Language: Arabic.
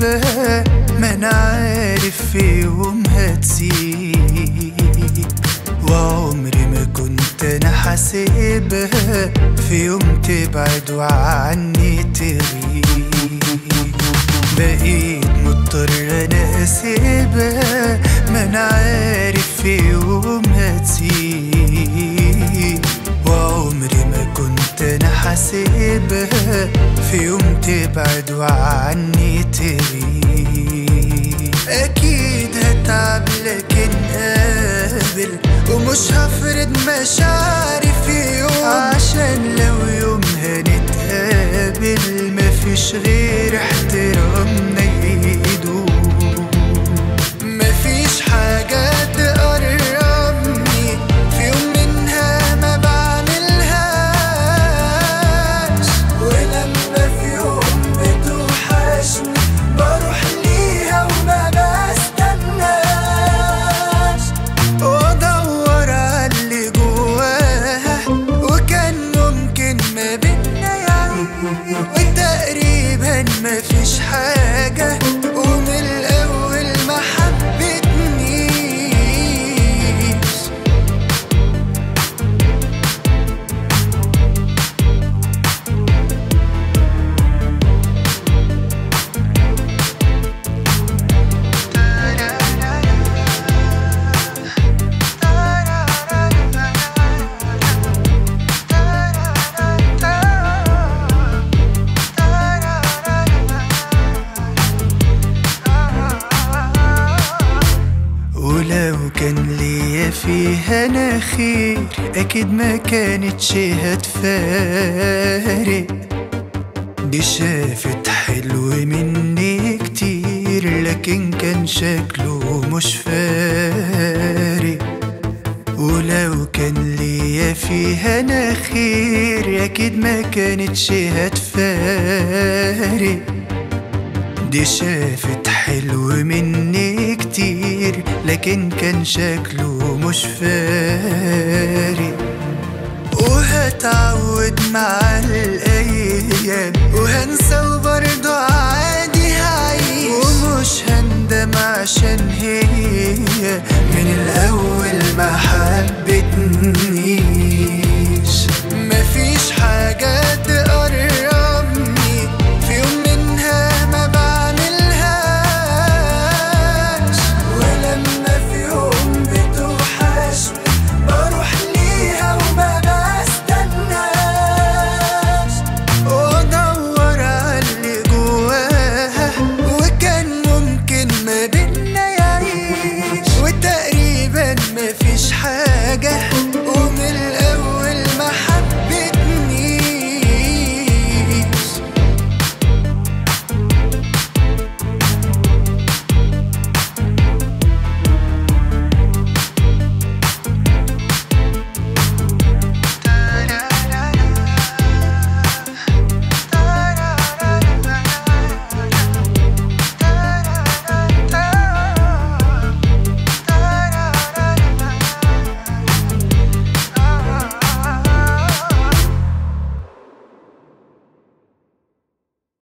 اسيبها ما عارف في يوم هتسيب وعمري ما كنت أنا حاسبها في يوم تبعد وعني تغيب بقيت مضطر أنا حاسبها في يوم تبعد وعني تغيب أكيد هتعب لكن قابل ومش هفرض مشاعري في يوم. عشان لو يوم هنتقابل مفيش غير وتقريبا مفيش حاجة فيها أنا خير أكيد ما كانتش هتفارق دي شافت حلو مني كتير لكن كان شكله مش فارق ولو كان ليا فيها أنا خير أكيد ما كانتش هتفارق دي شافت حلو مني كتير لكن كان شكله مش فارق. وهتعود مع الأيام. وهنسى وبرضه عادي هعيش. ومش هنسى